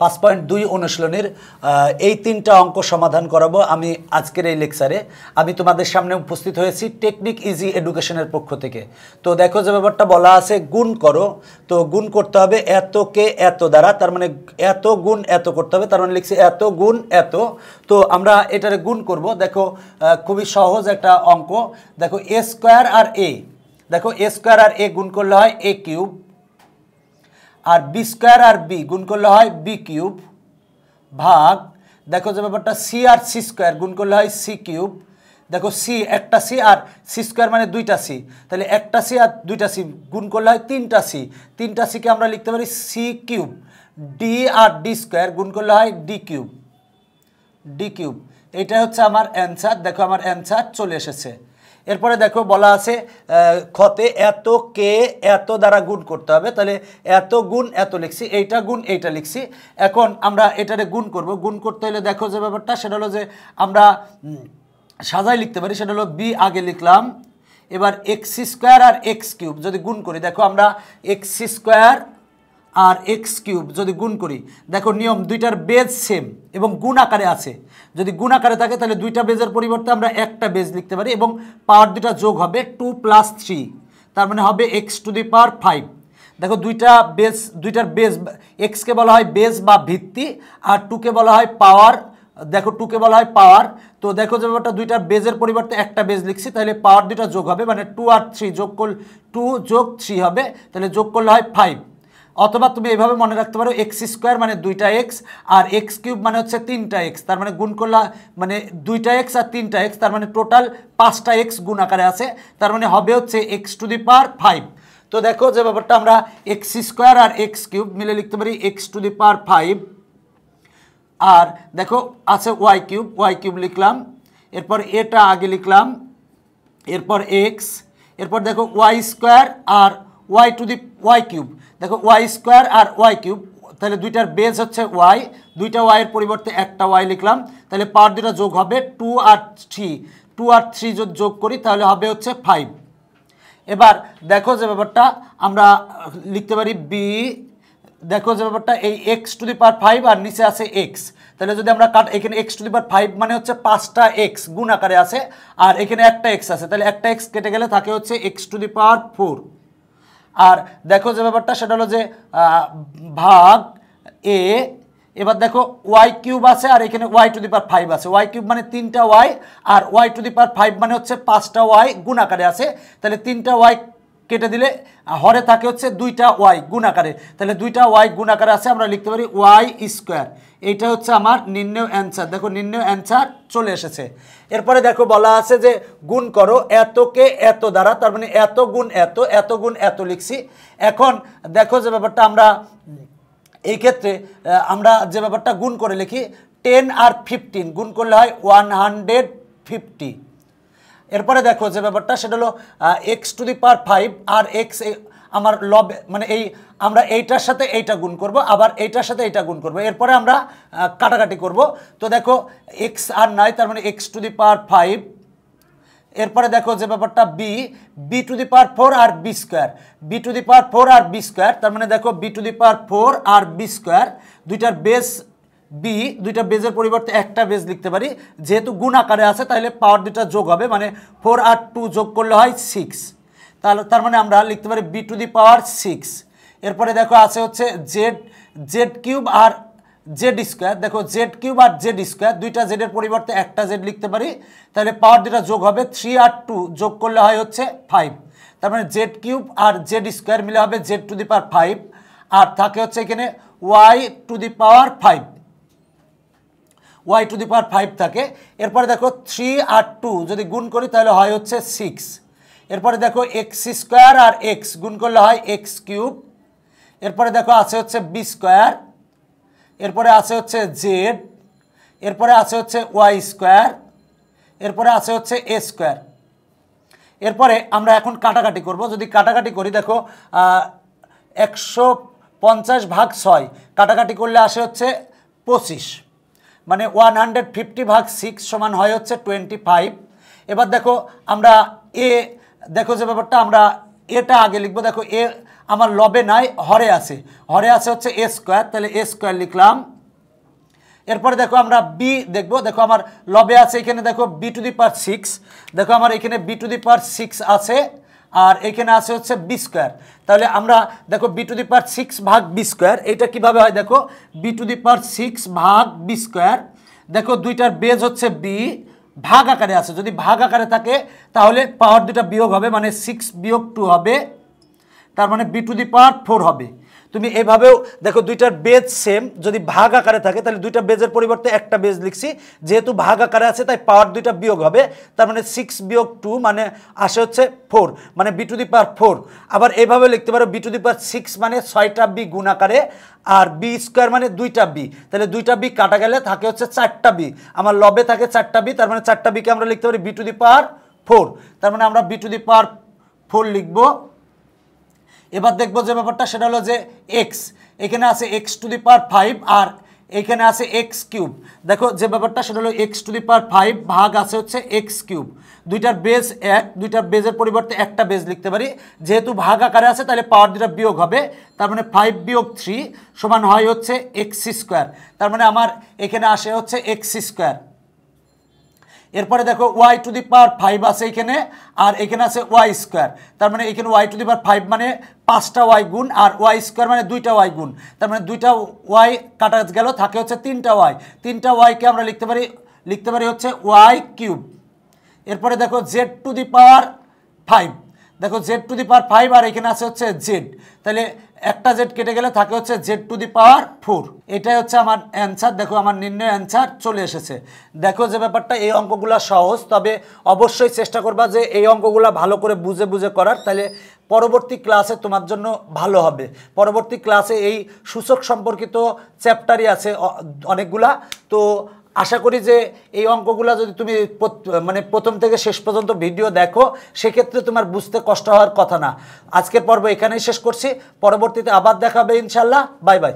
পাঁচ পয়েন্ট দুই অনুশীলনীর এই তিনটা অঙ্ক সমাধান করাবো আমি আজকের এই লেকচারে। আমি তোমাদের সামনে উপস্থিত হয়েছি টেকনিক ইজি এডুকেশনের পক্ষ থেকে। তো দেখো যে ব্যাপারটা বলা আছে, গুণ করো। তো গুণ করতে হবে এতকে এত দ্বারা, তার মানে এত গুণ এত করতে হবে, তার মানে লিখছি এত গুণ এত। তো আমরা এটারে গুণ করব। দেখো খুবই সহজ একটা অঙ্ক। দেখো, এ স্কোয়ার আর এ। দেখো, এ স্কোয়ার আর এ গুণ করলে হয় এ কিউব। আর বি স্কোয়ার আর বি গুণ করলে হয় বি কিউব ভাগ, দেখো যে ব্যাপারটা সি আর সি স্কোয়ার গুণ করলে হয় সি কিউব দেখো সি একটা সি আর সি স্কোয়ার মানে দুইটা সি তাহলে একটা সি আর দুইটা সি গুণ করলে হয় তিনটা সি তিনটা সিকে আমরা লিখতে পারি সি কিউব ডি আর ডি স্কোয়ার গুণ করলে হয় ডি কিউব ডি কিউব এটা হচ্ছে আমার অ্যান্সার দেখো আমার অ্যান্সার চলে এসেছে। এরপরে দেখো বলা আছে খতে এত কে এত দ্বারা গুণ করতে হবে। তাহলে এত গুণ এত লিখছি, এইটা গুণ এইটা লিখছি। এখন আমরা এটারে গুণ করব। গুণ করতে হলে দেখো যে ব্যাপারটা, সেটা হলো যে আমরা সাজাই লিখতে পারি, সেটা হলো বি আগে লিখলাম, এবার এক্স স্কোয়ার আর এক্স কিউব, যদি গুণ করি। দেখো আমরা এক্স স্কোয়ার আর এক্স কিউব যদি গুণ করি, দেখো নিয়ম দুইটার বেজ সেম এবং গুণ আকারে আছে। যদি গুণ আকারে থাকে, তাহলে দুইটা বেজের পরিবর্তে আমরা একটা বেজ লিখতে পারি এবং পাওয়ার দুটা যোগ হবে টু প্লাস থ্রি তার মানে হবে x to the power five দেখো দুইটা বেজ, দুইটার বেজ এক্সকে বলা হয় বেজ বা ভিত্তি, আর টুকে বলা হয় পাওয়ার দেখো টুকে বলা হয় পাওয়ার তো দেখো যে ব্যাপারটা, দুইটা বেজের পরিবর্তে একটা বেজ লিখছি, তাহলে পাওয়ার দুইটা যোগ হবে মানে টু আর থ্রি যোগ করলে টু যোগ থ্রি হবে, তাহলে যোগ করলে হয় ফাইভ অথবা তুমি এভাবে মনে রাখতে পারো এক্স স্কোয়ার মানে দুইটা এক্স আর এক্স কিউব মানে হচ্ছে তিনটা এক্স তার মানে গুণ করলা মানে দুইটা এক্স আর তিনটা এক্স তার মানে টোটাল পাঁচটা এক্স গুণ আকারে আছে, তার মানে হবে হচ্ছে x to the power five তো দেখো যে ব্যাপারটা আমরা এক্স স্কোয়ার আর এক্স কিউব মিলে লিখতে পারি x to the power five আর দেখো আছে ওয়াই কিউব ওয়াই কিউব লিখলাম, এরপর এটা আগে লিখলাম, এরপর এক্স এরপর দেখো Y square R y to the y cube দেখো ওয়াই স্কোয়ার আর ওয়াই কিউব তাহলে দুইটার বেস হচ্ছে ওয়াই দুইটা ওয়াইয়ের পরিবর্তে একটা ওয়াই লিখলাম, তাহলে পাওয়ার দুটা যোগ হবে টু আর থ্রি টু আর থ্রি যদি যোগ করি, তাহলে হবে হচ্ছে ফাইভ এবার দেখো যে ব্যাপারটা, আমরা লিখতে পারি বি দেখো যে ব্যাপারটা, এই x to the power five আর নিচে আছে এক্স তাহলে যদি আমরা কাট, এখানে x to the power five মানে হচ্ছে পাঁচটা এক্স গুণ আকারে আছে, আর এখানে একটা এক্স আছে, তাহলে একটা এক্স কেটে গেলে থাকে হচ্ছে x to the power four আর দেখো যে ব্যাপারটা, সেটা হলো যে ভাগ এ, এবার দেখো ওয়াই কিউব আছে আর এখানে y to the power five আছে। ওয়াই কিউব মানে তিনটা Y R y to the power five মানে হচ্ছে পাঁচটা ওয়াই গুণ আকারে আছে। তাহলে তিনটা ওয়াই কেটে দিলে হরে থাকে হচ্ছে দুইটা ওয়াই গুণ আকারে। তাহলে দুইটা ওয়াই গুণ আকারে আছে, আমরা লিখতে পারি ওয়াই স্কোয়ার। এইটা হচ্ছে আমার নির্ণয় অ্যান্সার দেখো, নির্ণয় অ্যান্সার চলে এসেছে। এরপরে দেখো, বলা আছে যে, গুণ করো এতকে এত দ্বারা, তার মানে এত গুণ এত এত গুণ এত লিখছি। এখন দেখো যে ব্যাপারটা আমরা, এই ক্ষেত্রে আমরা যে ব্যাপারটা গুণ করে লিখি টেন আর ফিফটিন গুণ করলে হয় ওয়ান হান্ড্রেড ফিফটি এরপরে দেখো যে ব্যাপারটা, সেটা হলো x to the power five R x আমার লব মানে এই, আমরা এইটার সাথে এইটা গুণ করব, আবার এইটার সাথে এইটা গুণ করব। এরপরে আমরা কাটাকাটি করব। তো দেখো এক্স আর নাই, তার মানে x to the power five এরপরে দেখো যে ব্যাপারটা b b to the power four R b square b to the power four R B square তার মানে দেখো b to the power four R B square দুইটার বেস বি দুইটা বেজের পরিবর্তে একটা বেজ লিখতে পারি। যেহেতু গুণ আকারে আছে, তাহলে পাওয়ার দুটা যোগ হবে মানে ফোর আর টু যোগ করলে হয় সিক্স তাহলে তার মানে আমরা লিখতে পারি b to the power six এরপরে দেখো আছে হচ্ছে জেড জেড কিউব আর জেড স্কোয়ার দেখো জেড কিউব আর জেড স্কোয়ার দুইটা জেডের পরিবর্তে একটা জেড লিখতে পারি। তাহলে পাওয়ার দুটা যোগ হবে থ্রি আর টু যোগ করলে হয় হচ্ছে ফাইভ তার মানে জেড কিউব আর জেড স্কোয়ার মিলে হবে z to the power five আর থাকে হচ্ছে এখানে y to the power five y to the power five থাকে। এরপরে দেখো থ্রি আর টু যদি গুণ করি তাহলে হয় হচ্ছে সিক্স এরপরে দেখো এক্স স্কোয়ার আর এক্স গুণ করলে হয় এক্স কিউব এরপরে দেখো আছে হচ্ছে বি স্কোয়ার এরপরে আছে হচ্ছে জেড এরপরে আছে হচ্ছে ওয়াই স্কোয়ার এরপরে আছে হচ্ছে এ স্কোয়ার এরপরে আমরা এখন কাটাকাটি করব। যদি কাটাকাটি করি, দেখো একশো পঞ্চাশ ভাগ ছয়, কাটাকাটি করলে আসে হচ্ছে পঁচিশ। মানে ওয়ান হান্ড্রেড ফিফটি ভাগ সিক্স সমান হয় হচ্ছে টোয়েন্টি ফাইভ এবার দেখো, আমরা এ দেখো যে ব্যাপারটা, আমরা এটা আগে লিখব। দেখো, এ আমার লবে নাই, হরে আছে। হরে আছে হচ্ছে এ স্কোয়ার, তাহলে এ স্কোয়ার লিখলাম। এরপরে দেখো, আমরা বি দেখব। দেখো, আমার লবে আছে এখানে, দেখো, b to the power six. দেখো, আমার এখানে b to the power six আছে, আর এখানে আছে হচ্ছে বি স্কোয়ার। তাহলে আমরা দেখো, b to the power six ভাগ বি স্কোয়ার, এটা কীভাবে হয় দেখো? B to the power six ভাগ বি স্কোয়ার। দেখো, দুইটার বেজ হচ্ছে বি। ভাগ আকারে আছে। যদি ভাগ আকারে থাকে, তাহলে পাওয়ার দুটা বিয়োগ হবে মানে সিক্স বিয়োগ টু হবে। তার মানে b to the power four হবে। তুমি এভাবেও, দেখো দুইটার বেজ সেম যদি ভাগ আকারে থাকে, তাহলে দুইটা বেজের পরিবর্তে একটা বেজ লিখছি। যেহেতু ভাগ আকারে আছে, তাই পাওয়ার দুইটা বিয়োগ হবে। তার মানে সিক্স বিয়োগ টু মানে আসে হচ্ছে ফোর মানে b to the power four আবার এভাবে লিখতে পারো b to the power six মানে ছয়টা বি গুণ আকারে, আর বি স্কোয়ার মানে দুইটা বি তাহলে দুইটা বি কাটা গেলে থাকে হচ্ছে চারটা বি আমার লবে থাকে চারটা বি তার মানে চারটা বিকে আমরা লিখতে পারি b to the power four তার মানে আমরা b to the power four লিখব। এবার দেখব যে ব্যাপারটা, সেটা হলো যে এক্স এখানে আছে x to the power five আর এখানে আছে এক্স কিউব দেখো যে ব্যাপারটা, সেটা হলো x to the power five ভাগ আছে হচ্ছে এক্স কিউব দুইটার বেজ এক, দুইটার বেজের পরিবর্তে একটা বেজ লিখতে পারি। যেহেতু ভাগ আকারে আছে, তাহলে পাওয়ার দুটা বিয়োগ হবে। তার মানে ফাইভ বিয়োগ থ্রি সমান হয় হচ্ছে এক্স স্কোয়ার তার মানে আমার এখানে আসে হচ্ছে এক্স স্কোয়ার এরপরে দেখো y to the power five আছে এখানে, আর এখানে আছে ওয়াই স্কোয়ার তার মানে এখানে y to the power five মানে পাঁচটা ওয়াই গুণ, আর ওয়াই স্কোয়ার মানে দুইটা ওয়াই গুণ। তার মানে দুইটা ওয়াই কাটা গেল, থাকে হচ্ছে তিনটা ওয়াই তিনটা ওয়াইকে আমরা লিখতে পারি লিখতে পারি হচ্ছে ওয়াই কিউব এরপরে দেখো z to the power five দেখো z to the power five আর এখানে আছে হচ্ছে জেড তাহলে একটা জেড কেটে গেলে থাকে হচ্ছে z to the power four এটাই হচ্ছে আমার অ্যান্সার দেখো আমার নির্ণয় অ্যান্সার চলে এসেছে। দেখো যে ব্যাপারটা, এই অঙ্কগুলো সহজ, তবে অবশ্যই চেষ্টা করবা যে এই অঙ্কগুলো ভালো করে বুঝে বুঝে করার। তাহলে পরবর্তী ক্লাসে তোমার জন্য ভালো হবে। পরবর্তী ক্লাসে এই সূচক সম্পর্কিত চ্যাপ্টারই আছে অনেকগুলা। তো আশা করি যে এই অঙ্কগুলো যদি তুমি মানে প্রথম থেকে শেষ পর্যন্ত ভিডিও দেখো, সেক্ষেত্রে তোমার বুঝতে কষ্ট হওয়ার কথা না। আজকের পর্ব এখানেই শেষ করছি। পরবর্তীতে আবার দেখাবে ইনশাল্লাহ। Bye bye.